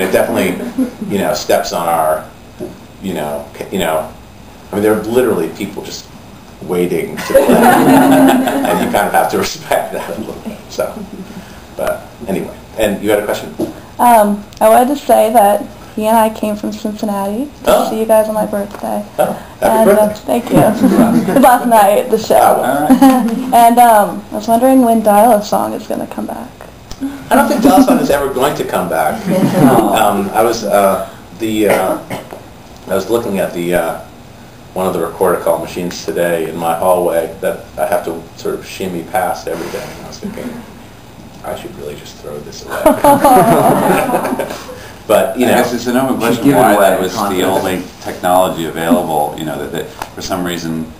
It definitely, you know, steps on our, you know, you know, I mean, there are literally people just waiting to play, and you kind of have to respect that a little bit. So, but anyway, and you had a question? Um, I wanted to say that he and I came from Cincinnati to Oh. see you guys on my birthday. Oh, happy and, uh, birthday! thank you. Last night the show. Oh, well. and um, I was wondering when Dial-A Song is going to come back. I don't think Dallas is ever going to come back. Um, I was uh, the uh, I was looking at the uh, one of the recorder call machines today in my hallway that I have to sort of shimmy past every day, and I was thinking I should really just throw this away. but you I know, guess it's an open question given why away that was the only technology available, you know, that, that for some reason,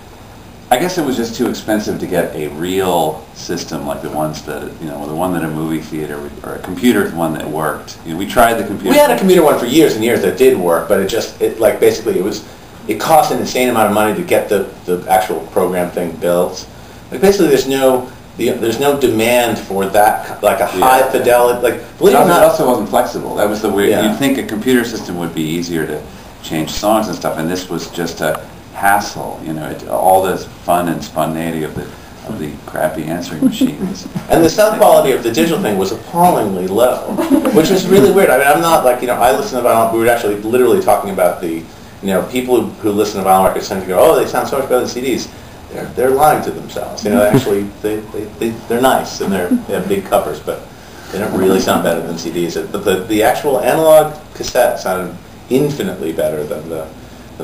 I guess it was just too expensive to get a real system like the ones that, you know, the one that a movie theater would, or a computer one that worked. You know, we tried the computer. we had a computer one for years and years that did work, but it just it like basically it was it cost an insane amount of money to get the the actual program thing built. Like basically, there's no the, there's no demand for that like a high Yeah. fidelity like believe it or it not. also wasn't flexible. That was the weird. Yeah. You'd think a computer system would be easier to change songs and stuff, and this was just a hassle. You know, it, all this fun and spontaneity of the of the crappy answering machines. And the sound quality of the digital thing was appallingly low, which was really weird. I mean, I'm not like, you know, I listen to vinyl, we were actually literally talking about the, you know, people who, who listen to vinyl records tend to go, oh, they sound so much better than CDs. They're, they're lying to themselves. You know, actually, they, they, they, they're nice and they're, they have big covers, but they don't really sound better than CDs. But the, the actual analog cassette sounded infinitely better than the,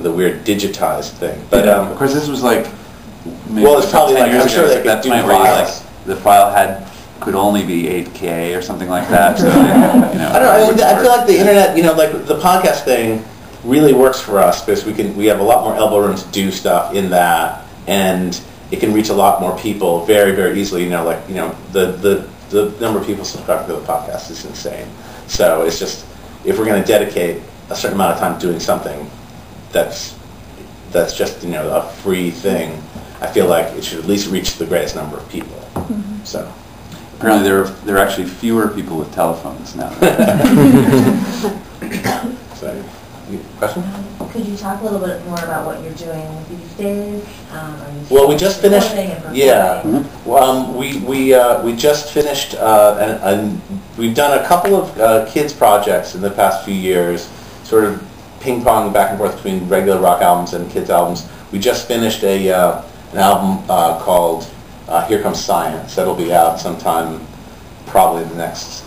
the weird digitized thing. But, um, of course, this was like. Maybe Well, it's probably 10 like- years I'm sure they that could do files. like the file had could only be 8K or something like that. So, you know, I don't know. I, would I feel like the internet, you know, like the podcast thing, really works for us because we can we have a lot more elbow room to do stuff in that, and it can reach a lot more people very very easily. You know, like you know the the the number of people subscribing to the podcast is insane. So it's just if we're going to dedicate a certain amount of time doing something that's that's just you know a free thing, I feel like it should at least reach the greatest number of people. So. Apparently, there are, there are actually fewer people with telephones now. So, you- question? Could you talk a little bit more about what you're doing these days? Um, you Well, we just finished. recording and Yeah. Well, um, we we uh, we just finished, uh, and, and we've done a couple of uh, kids projects in the past few years, sort of ping pong back and forth between regular rock albums and kids albums. We just finished a uh, an album uh, called uh, Here Comes Science. That'll be out sometime, probably the next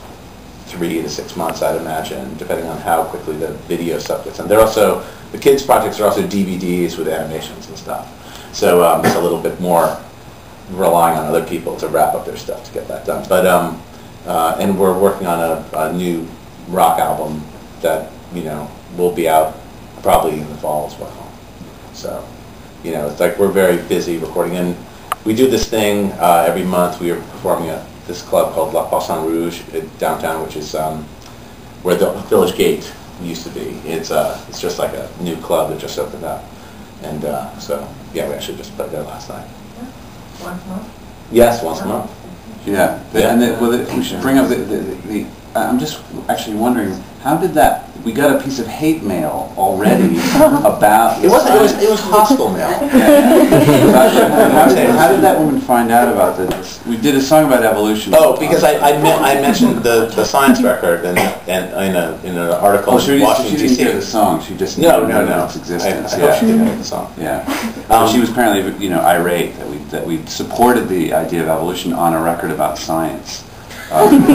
three to six months, I'd imagine, depending on how quickly the video stuff gets done. They're also, the kids' projects are also DVDs with animations and stuff. So um, it's a little bit more relying on other people to wrap up their stuff to get that done. But, um, uh, and we're working on a, a new rock album that, you know, will be out probably in the fall as well. So, you know, it's like we're very busy recording. And we do this thing uh, every month. We are performing at this club called La Poisson Rouge in downtown, which is um, where the Village Gate used to be. It's uh, it's just like a new club that just opened up. And uh, so, yeah, we actually just played there last night. Once a month? Yes, once a month. Yeah, the- and the, well, the, we should bring up the, the, the, I'm just actually wondering, how did that, we got a piece of hate mail already about. It wasn't. It was. It was hostile mail. how, did, how did that woman find out about this? We did a song about evolution. Oh, because I I, me- I mentioned the, the science record and and in a in an article Oh, she, in didn't- Washington she didn't hear the song. She just No, knew no, no. its I, existence. I yeah. she didn't hear the song. Yeah, Um, she was apparently, you know, irate that we that we supported the idea of evolution on a record about science. Um,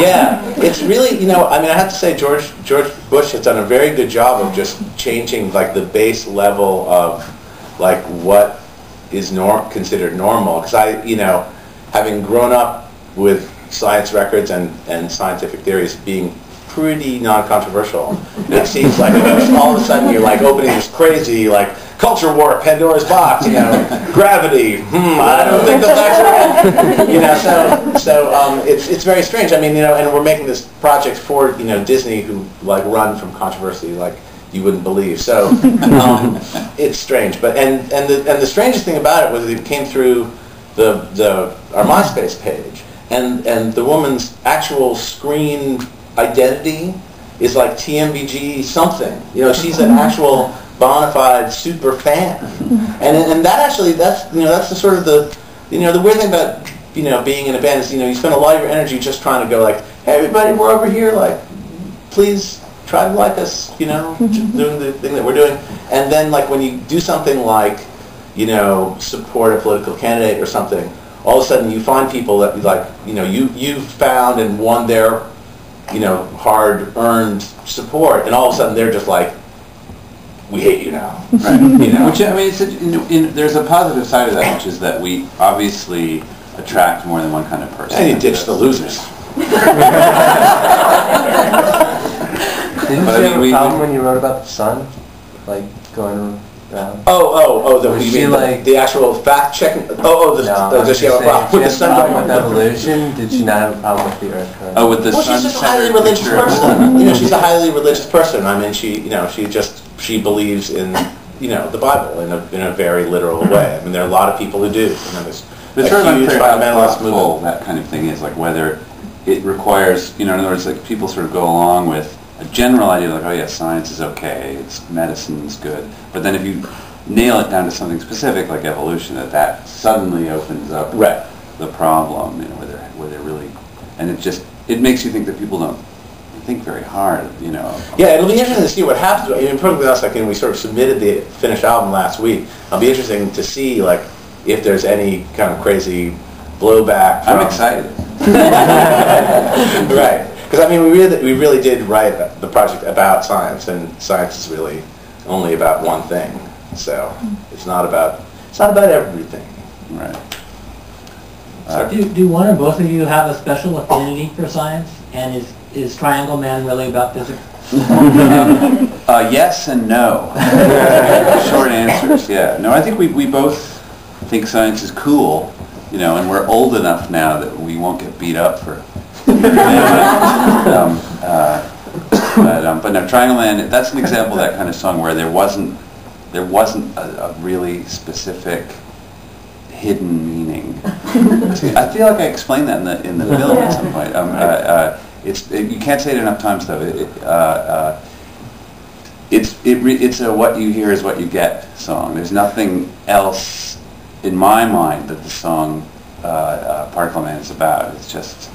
Yeah, it's really, you know, I mean, I have to say George George Bush has done a very good job of just changing like the base level of like what is nor- considered normal. Because I, you know, having grown up with science records and, and scientific theories being pretty non-controversial, it seems like all of a sudden you're like opening this crazy like culture war, Pandora's box, you know, gravity. Hmm, I don't think the. You know, so so um, it's it's very strange. I mean, you know, and we're making this project for you know Disney, who like run from controversy like you wouldn't believe. So um, it's strange. But and and the and the strangest thing about it was it came through the the our MySpace page, and and the woman's actual screen identity is like TMBG something. You know, she's an actual bona fide super fan, and and that actually that's you know that's the sort of the you know the weird thing about you know being in a band is you know you spend a lot of your energy just trying to go like hey everybody we're over here like please try to like us you know mm-hmm. doing the thing that we're doing. And then like when you do something like you know support a political candidate or something all of a sudden you find people that like you know you you found and won their you know hard earned support and all of a sudden they're just like we hate you now Right. you know Which, I mean, it's a, in, in, there's a positive side of that, which is that we obviously attract more than one kind of person. and you ditch the losers Didn't But I you mean, have we- a problem we- when you wrote about the sun? Like going around? Oh, oh, oh, the, Was you mean like- the, the actual fact checking? Oh, oh, the, No, the, I'm does she have a problem with the sun had a going problem with evolution? Did she not have a problem with the earth current? Oh, with the Well, she's just a highly religious picture of the- person. You know, she's a highly religious person. I mean, she, you know, she just she believes in, you know, the Bible in a in a very literal mm-hmm. way. I mean, there are a lot of people who do. You know, there's It's a huge fundamentalist movement. that kind of thing is, like whether it requires, you know, in other words, like people sort of go along with a general idea, like, oh yeah, science is okay, it's medicine's good, but then if you nail it down to something specific, like evolution, that that suddenly opens up Right. the problem, you know, where they're, where they're really, and it just, it makes you think that people don't think very hard, you know. Yeah, it'll be interesting to see what happens. I mean, perfectly honest, like, when we sort of submitted the finished album last week, it'll be interesting to see, like, if there's any kind of crazy blowback. I'm excited. right. Because I mean, we really, we really did write the project about science, and science is really only about one thing. So it's not about it's not about everything. Right. So- Do, do one or both of you have a special affinity for science? And is, is Triangle Man really about physics? Uh, yes and no. Short answers, yeah. No, I think we, we both think science is cool, you know, and we're old enough now that we won't get beat up for. um, uh, but, um, but no, Triangle Man, that's an example of that kind of song where there wasn't, there wasn't a, a really specific hidden meaning. I feel like I explained that in the, in the film at some point. Um, uh, it's, it, you can't say it enough times though. It, it, uh, uh, it's it re, it's a what you hear is what you get song. There's nothing else in my mind that the song uh, uh, Particle Man is about. It's just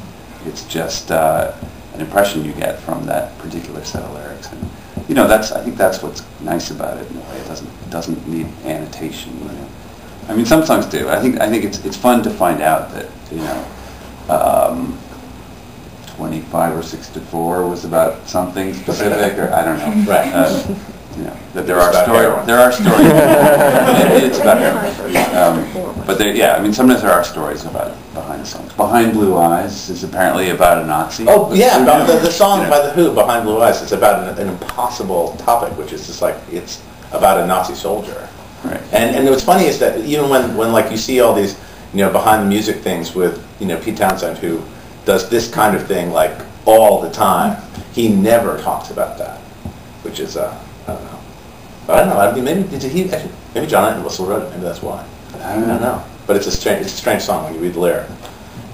it's just uh, an impression you get from that particular set of lyrics. And you know that's I think that's what's nice about it in a way. It doesn't it doesn't need annotation. You know? I mean some songs do. I think I think it's it's fun to find out that you know. 25 or 6 to 4 was about something specific, or I don't know. Right. Uh, you know, that there It's are stories. There are stories. It- it's about heroin. Um, but there, yeah, I mean, sometimes there are stories about behind the songs. Behind Blue Eyes is apparently about a Nazi. Oh yeah, about the, the song You know. by the Who, "Behind Blue Eyes," it's about an, an impossible topic, which is just like it's about a Nazi soldier. Right. And and what's funny is that even when, when like you see all these you know behind the music things with you know Pete Townshend who does this kind of thing like all the time, he never talks about that, which is uh I don't know. But I don't know. I mean, maybe did he actually, maybe John Entwistle wrote it. Maybe that's why. I don't don't know. But it's a strange it's a strange song when you read the lyric.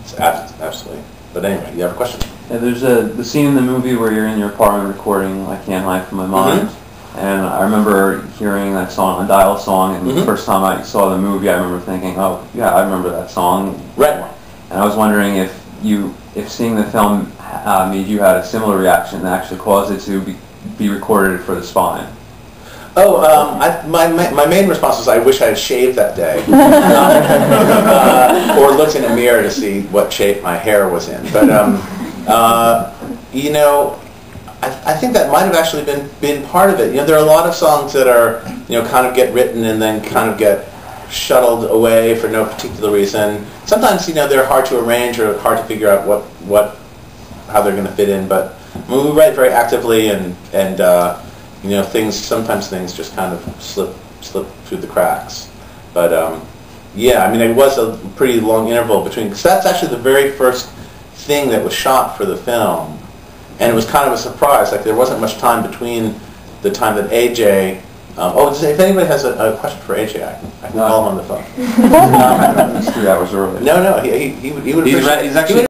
It's abs- absolutely. But anyway, you have a question? Yeah, there's a the scene in the movie where you're in your apartment recording "I Can't Hide from My Mind," and I remember hearing that song, a Dial song, and Mhm. the first time I saw the movie, I remember thinking, "Oh, yeah, I remember that song." Right. And I was wondering if you, if seeing the film uh, made you had a similar reaction that actually caused it to be, be recorded for the spine. Oh, um, I, my, my, my main response was I wish I had shaved that day, uh, or looked in a mirror to see what shape my hair was in. But um, uh, you know, I, I think that might have actually been been part of it. You know, there are a lot of songs that are you know kind of get written and then kind of get shuttled away for no particular reason. Sometimes you know they're hard to arrange or hard to figure out what what how they're going to fit in. But I mean, we write very actively and and. Uh, you know, things sometimes things just kind of slip slip through the cracks. But um, yeah, I mean, it was a pretty long interval between because that's actually the very first thing that was shot for the film, and it was kind of a surprise. Like there wasn't much time between the time that AJ. Um, oh, if anybody has a, a question for AJ, I, can- I can call him on the phone. It's three hours early. No, no, he, he, he would, he would He's appreciate- re- he's actually